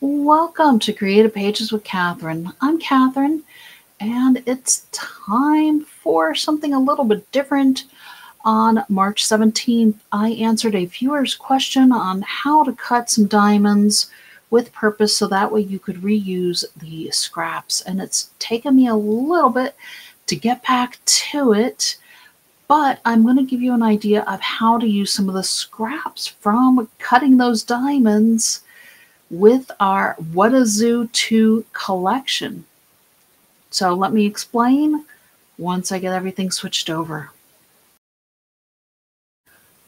Welcome to Creative Pages with Catherine. I'm Catherine, and it's time for something a little bit different. On March 17th, I answered a viewer's question on how to cut some diamonds with purpose so that way you could reuse the scraps. And it's taken me a little bit to get back to it, but I'm going to give you an idea of how to use some of the scraps from cutting those diamonds with our What a Zoo Too collection. So let me explain once I get everything switched over.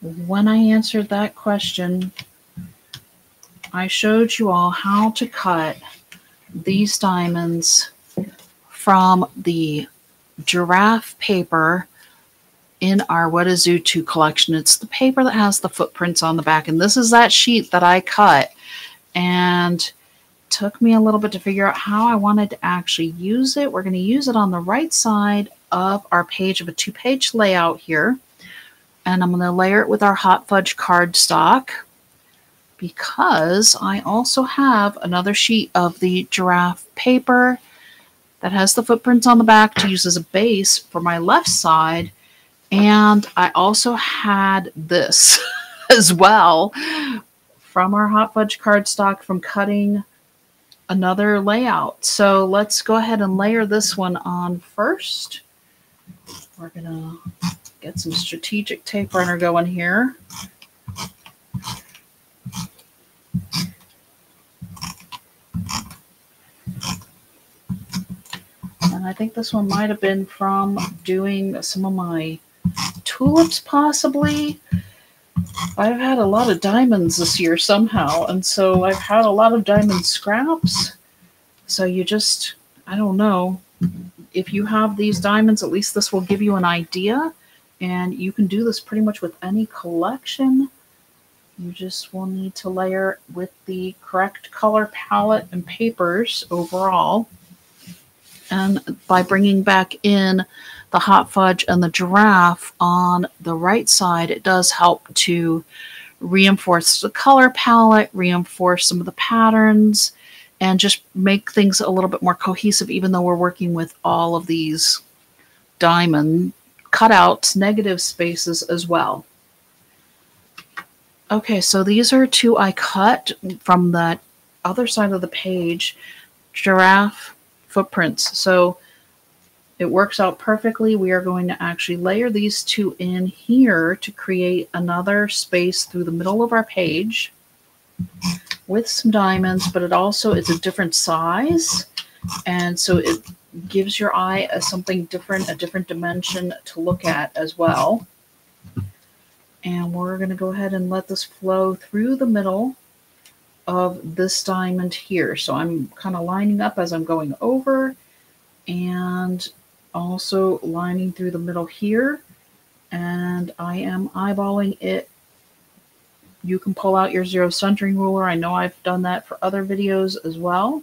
When I answered that question, I showed you all how to cut these diamonds from the giraffe paper in our What a Zoo Too collection. It's the paper that has the footprints on the back, and this is that sheet that I cut and took me a little bit to figure out how I wanted to actually use it. We're going to use it on the right side of our page of a two page layout here. And I'm going to layer it with our hot fudge cardstock because I also have another sheet of the giraffe paper that has the footprints on the back to use as a base for my left side. And I also had this as well from our hot fudge cardstock from cutting another layout. So let's go ahead and layer this one on first. We're to get some strategic tape runner going here. And I think this one might have been from doing some of my tulips possibly. I've had a lot of diamonds this year somehow, and so I've had a lot of diamond scraps. So you just, I don't know. If you have these diamonds, at least this will give you an idea. And you can do this pretty much with any collection. You just will need to layer with the correct color palette and papers overall. And by bringing back in the hot fudge and the giraffe on the right side, it does help to reinforce the color palette, reinforce some of the patterns, and just make things a little bit more cohesive, even though we're working with all of these diamond cutouts, negative spaces as well. Okay, so these are two I cut from the other side of the page, giraffe footprints. So it works out perfectly. We are going to actually layer these two in here to create another space through the middle of our page with some diamonds, but it also is a different size. And so it gives your eye a something different, a different dimension to look at as well. And we're going to go ahead and let this flow through the middle of this diamond here. So I'm kind of lining up as I'm going over and also lining through the middle here. And I am eyeballing it. You can pull out your zero centering ruler. I know I've done that for other videos as well.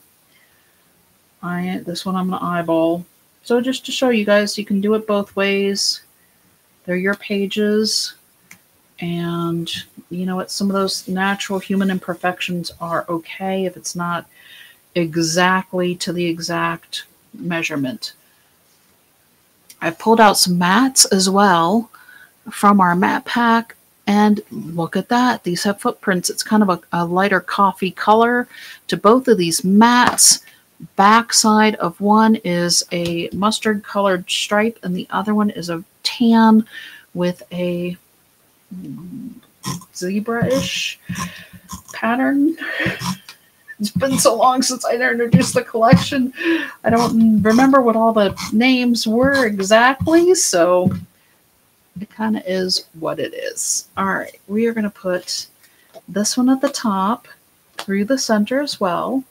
I This one I'm going to eyeball. So just to show you guys, you can do it both ways. They're your pages. And you know what? Some of those natural human imperfections are okay if it's not exactly to the exact measurement. I pulled out some mats as well from our mat pack. And look at that. These have footprints. It's kind of a, a lighter coffee color to both of these mats. Backside of one is a mustard colored stripe, and the other one is a tan with a zebra-ish pattern. It's been so long since I introduced the collection. I don't remember what all the names were exactly, so it kind of is what it is. All right, we are going to put this one at the top through the center as well.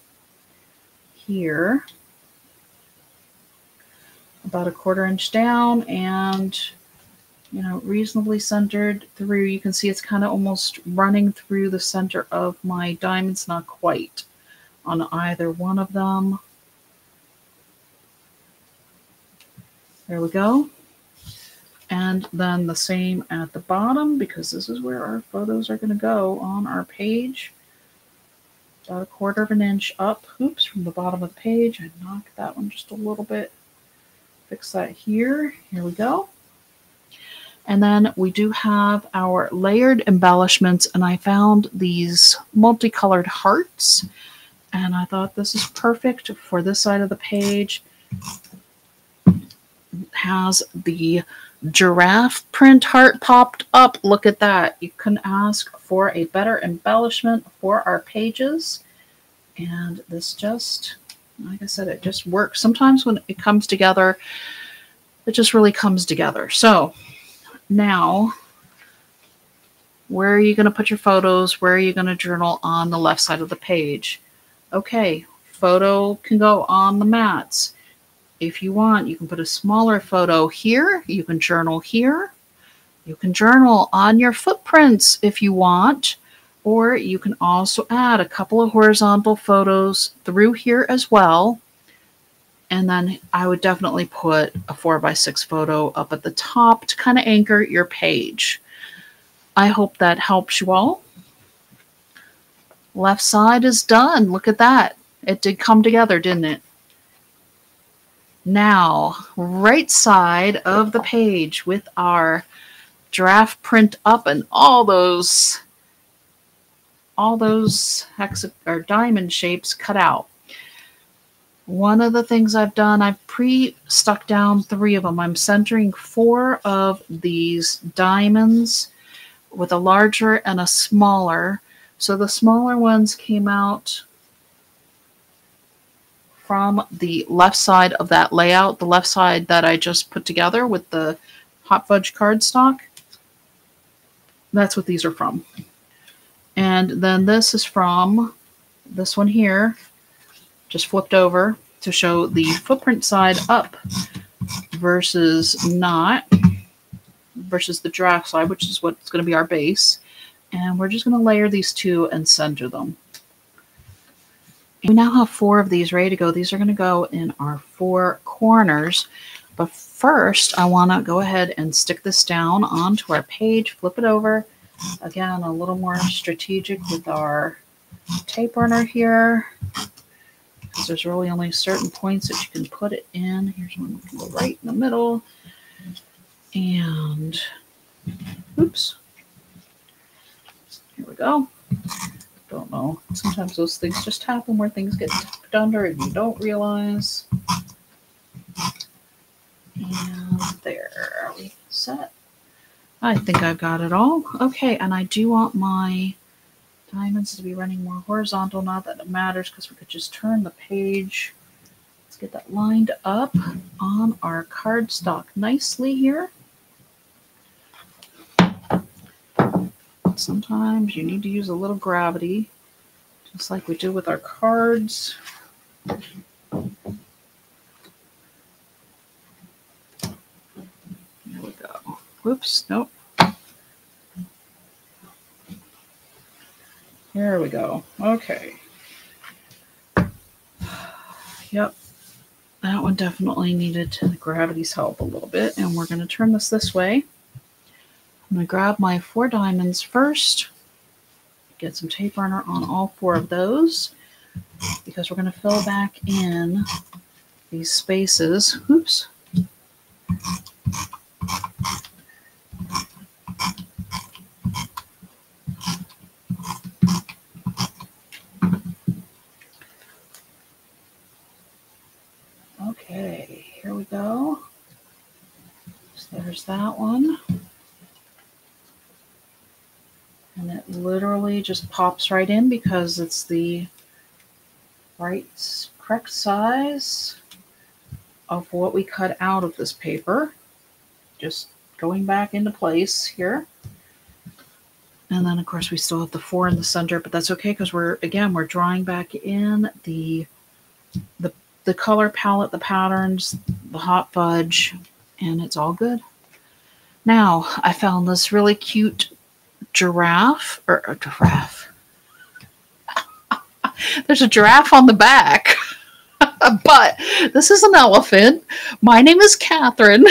Here, about a quarter inch down and you know, reasonably centered through. You can see it's kind of almost running through the center of my diamonds, not quite on either one of them. There we go. And then the same at the bottom because this is where our photos are going to go on our page. about a quarter of an inch up. Oops, from the bottom of the page. I knocked that one just a little bit. Fix that here. Here we go. And then we do have our layered embellishments, and I found these multicolored hearts. And I thought this is perfect for this side of the page. It has the giraffe print heart popped up. Look at that. You can ask for a better embellishment for our pages. And this just, like I said, it just works. Sometimes when it comes together, it just really comes together. So now, where are you going to put your photos? Where are you going to journal on the left side of the page? Okay, photo can go on the mats. If you want, you can put a smaller photo here. You can journal here. You can journal on your footprints if you want. Or you can also add a couple of horizontal photos through here as well. And then I would definitely put a four by six photo up at the top to kind of anchor your page. I hope that helps you all. Left side is done. Look at that. It did come together, didn't it? Now, right side of the page with our draft print up and all those all those hexa or diamond shapes cut out. One of the things I've done, I've pre-stuck down three of them. I'm centering four of these diamonds with a larger and a smaller. So the smaller ones came out from the left side of that layout, the left side that I just put together with the hot fudge cardstock. That's what these are from. And then this is from this one here, just flipped over to show the footprint side up versus not, versus the draft side, which is what's going to be our base. And we're just going to layer these two and center them. We now have four of these ready to go. These are going to go in our four corners. But first, I want to go ahead and stick this down onto our page, flip it over. Again, a little more strategic with our tape runner here. Because there's really only certain points that you can put it in. Here's one right in the middle. And, oops. We go oh, don't know. Sometimes those things just happen where things get tucked under and you don't realize. And there, are we set? I think I've got it all. Okay, and I do want my diamonds to be running more horizontal. Not that it matters because we could just turn the page. Let's get that lined up on our cardstock nicely here. Sometimes you need to use a little gravity, just like we do with our cards. There we go. Whoops, nope. There we go. Okay. Yep. That one definitely needed gravity's help a little bit. And we're going to turn this this way. I'm going to grab my four diamonds first, get some tape runner on all four of those because we're going to fill back in these spaces. Oops. Okay, here we go. So there's that one. and it literally just pops right in because it's the right correct size of what we cut out of this paper. Just going back into place here. And then of course we still have the four in the center but that's okay because we're again we're drawing back in the the the color palette the patterns the hot fudge and it's all good. Now i found this really cute giraffe or a giraffe. There's a giraffe on the back. but this is an elephant. My name is Catherine.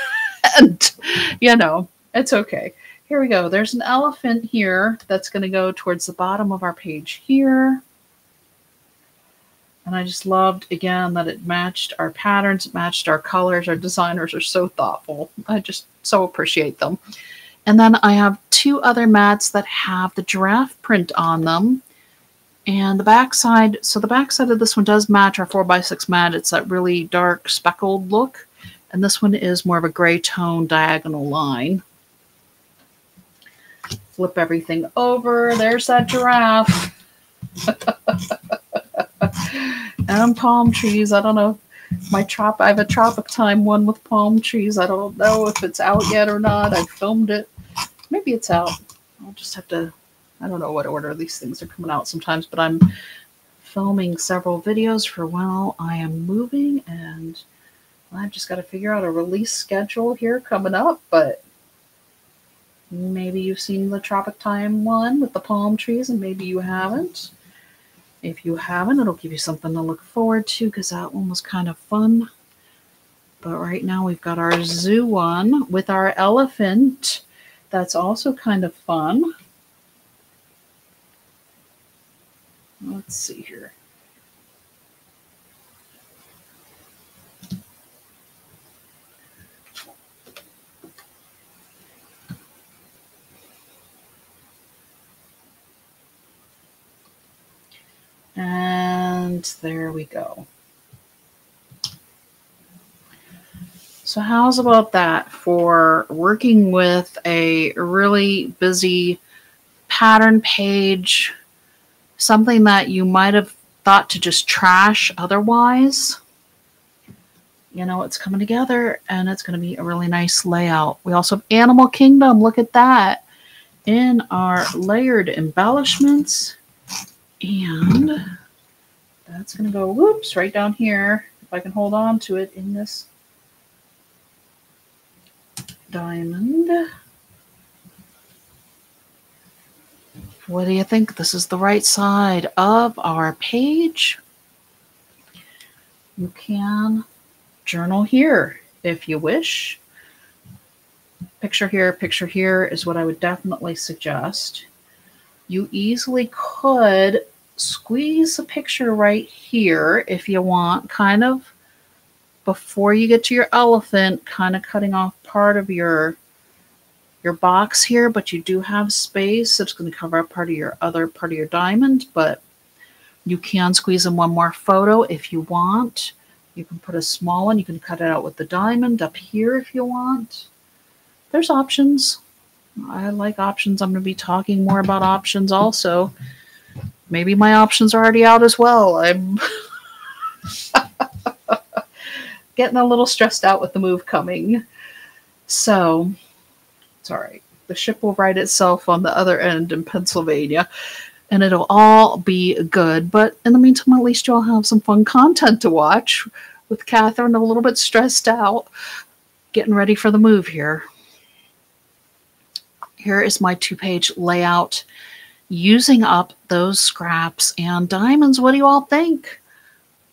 and, you know, it's okay. Here we go. There's an elephant here that's going to go towards the bottom of our page here. And I just loved again that it matched our patterns, matched our colors. Our designers are so thoughtful. I just so appreciate them. And then I have two other mats that have the giraffe print on them. And the back side, so the back side of this one does match our 4x6 mat. It's that really dark speckled look. And this one is more of a gray tone diagonal line. Flip everything over. There's that giraffe. and palm trees. I don't know. My trop I have a tropic time one with palm trees. I don't know if it's out yet or not. I filmed it. Maybe it's out. I'll just have to I don't know what order these things are coming out sometimes, but I'm filming several videos for while I am moving and I've just got to figure out a release schedule here coming up, but maybe you've seen the Tropic Time one with the palm trees and maybe you haven't. If you haven't, it'll give you something to look forward to because that one was kind of fun. But right now we've got our zoo one with our elephant. That's also kind of fun. Let's see here. And there we go. So how's about that for working with a really busy pattern page, something that you might have thought to just trash otherwise? You know, it's coming together and it's going to be a really nice layout. We also have Animal Kingdom. Look at that in our layered embellishments. And that's going to go, whoops, right down here. If I can hold on to it in this diamond. What do you think? This is the right side of our page. You can journal here if you wish. Picture here, picture here is what I would definitely suggest you easily could squeeze a picture right here if you want, kind of before you get to your elephant, kind of cutting off part of your your box here, but you do have space. It's going to cover up part of your other part of your diamond, but you can squeeze in one more photo if you want. You can put a small one. You can cut it out with the diamond up here if you want. There's options. I like options. I'm going to be talking more about options also. Maybe my options are already out as well. I'm getting a little stressed out with the move coming. So, it's all right. The ship will right itself on the other end in Pennsylvania, and it'll all be good. But in the meantime, at least you'll have some fun content to watch with Catherine a little bit stressed out, getting ready for the move here. Here is my two page layout using up those scraps and diamonds. What do you all think?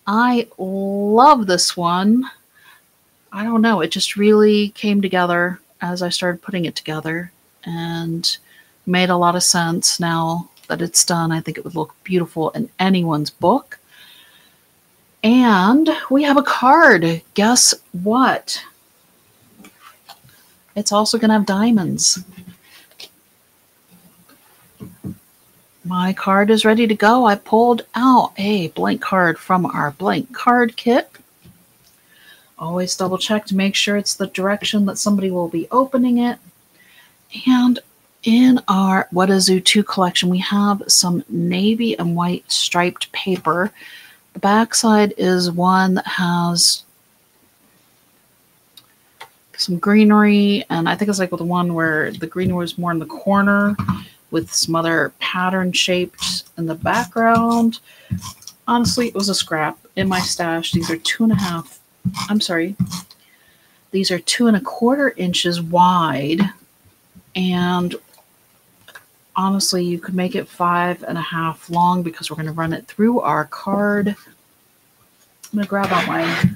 I love this one. I don't know. It just really came together as I started putting it together and made a lot of sense now that it's done. I think it would look beautiful in anyone's book. And we have a card. Guess what? It's also going to have diamonds. My card is ready to go. I pulled out a blank card from our blank card kit. Always double check to make sure it's the direction that somebody will be opening it. And in our What a Zoo Too collection, we have some navy and white striped paper. The backside is one that has some greenery, and I think it's like the one where the greenery was more in the corner with some other pattern shaped in the background. Honestly, it was a scrap in my stash. These are two and a half, I'm sorry, these are two and a quarter inches wide. And honestly, you could make it five and a half long because we're going to run it through our card. I'm going to grab out my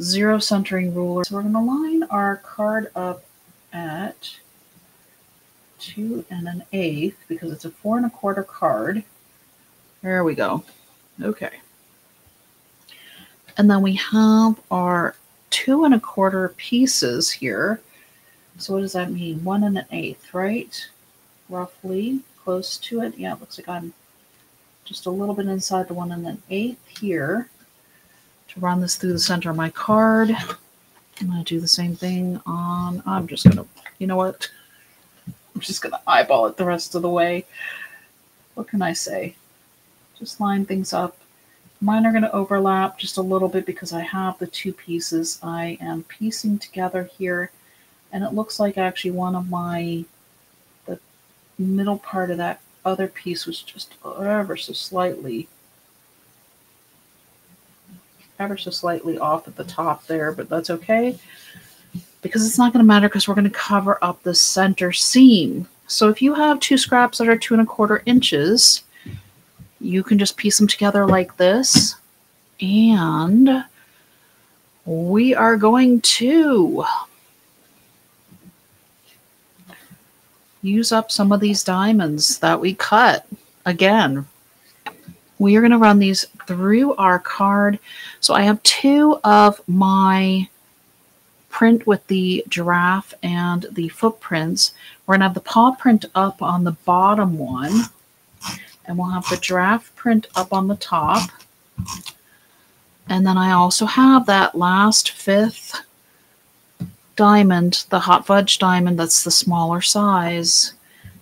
zero centering ruler. So we're going to line our card up at two and an eighth because it's a four and a quarter card. There we go. Okay. And then we have our two and a quarter pieces here. So what does that mean? One and an eighth, right? Roughly close to it. Yeah, it looks like I'm just a little bit inside the one and an eighth here to run this through the center of my card. I'm going to do the same thing on, I'm just going to, you know what? I'm just going to eyeball it the rest of the way. What can I say? Just line things up. Mine are going to overlap just a little bit because I have the two pieces I am piecing together here. And it looks like actually one of my, the middle part of that other piece was just ever so slightly ever so slightly off at the top there, but that's okay because it's not going to matter because we're going to cover up the center seam. So if you have two scraps that are two and a quarter inches, you can just piece them together like this. And we are going to use up some of these diamonds that we cut again we are going to run these through our card. So I have two of my print with the giraffe and the footprints. We're going to have the paw print up on the bottom one. And we'll have the giraffe print up on the top. And then I also have that last fifth diamond, the hot fudge diamond that's the smaller size.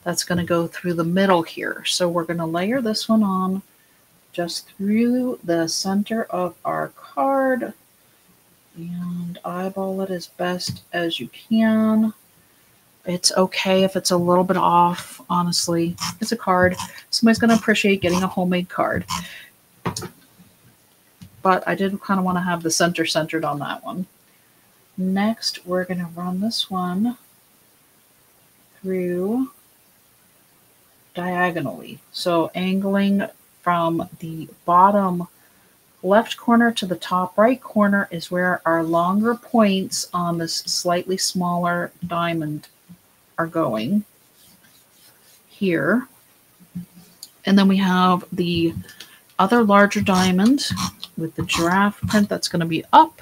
That's going to go through the middle here. So we're going to layer this one on just through the center of our card and eyeball it as best as you can. It's okay if it's a little bit off, honestly. It's a card. Somebody's going to appreciate getting a homemade card. But I did kind of want to have the center centered on that one. Next, we're going to run this one through diagonally. So angling from the bottom left corner to the top right corner is where our longer points on this slightly smaller diamond are going here. And then we have the other larger diamond with the giraffe print that's going to be up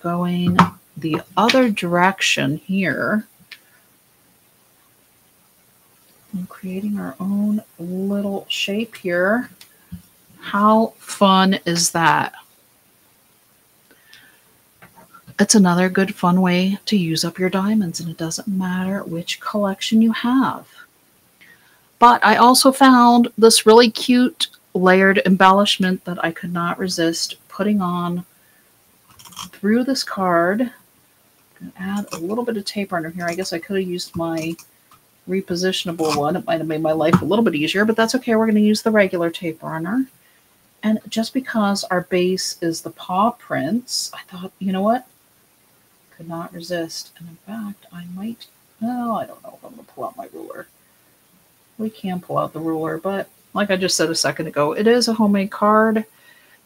going the other direction here and creating our own little shape here. How fun is that? It's another good fun way to use up your diamonds, and it doesn't matter which collection you have. But I also found this really cute layered embellishment that I could not resist putting on through this card. add a little bit of tape under here. I guess I could have used my repositionable one. It might have made my life a little bit easier, but that's okay. We're going to use the regular tape runner. And just because our base is the paw prints, I thought, you know what? Could not resist. And in fact, I might, well, I don't know if I'm going to pull out my ruler. We can pull out the ruler, but like I just said a second ago, it is a homemade card.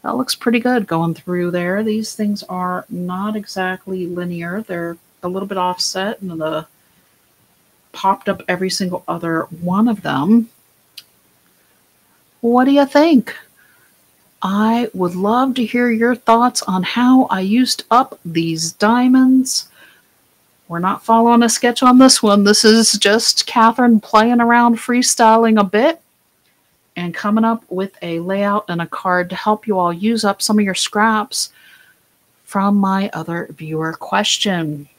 That looks pretty good going through there. These things are not exactly linear. They're a little bit offset and the popped up every single other one of them. What do you think? I would love to hear your thoughts on how I used up these diamonds. We're not following a sketch on this one. This is just Catherine playing around, freestyling a bit, and coming up with a layout and a card to help you all use up some of your scraps from my other viewer question.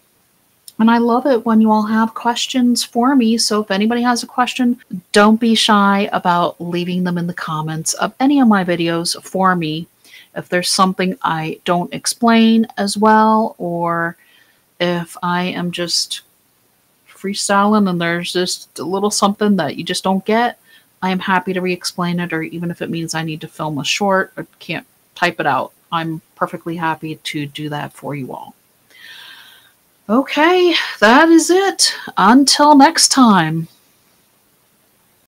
And I love it when you all have questions for me. So if anybody has a question, don't be shy about leaving them in the comments of any of my videos for me. If there's something I don't explain as well, or if I am just freestyling and there's just a little something that you just don't get, I am happy to re explain it, or even if it means I need to film a short or can't type it out, I'm perfectly happy to do that for you all. Okay, that is it. Until next time.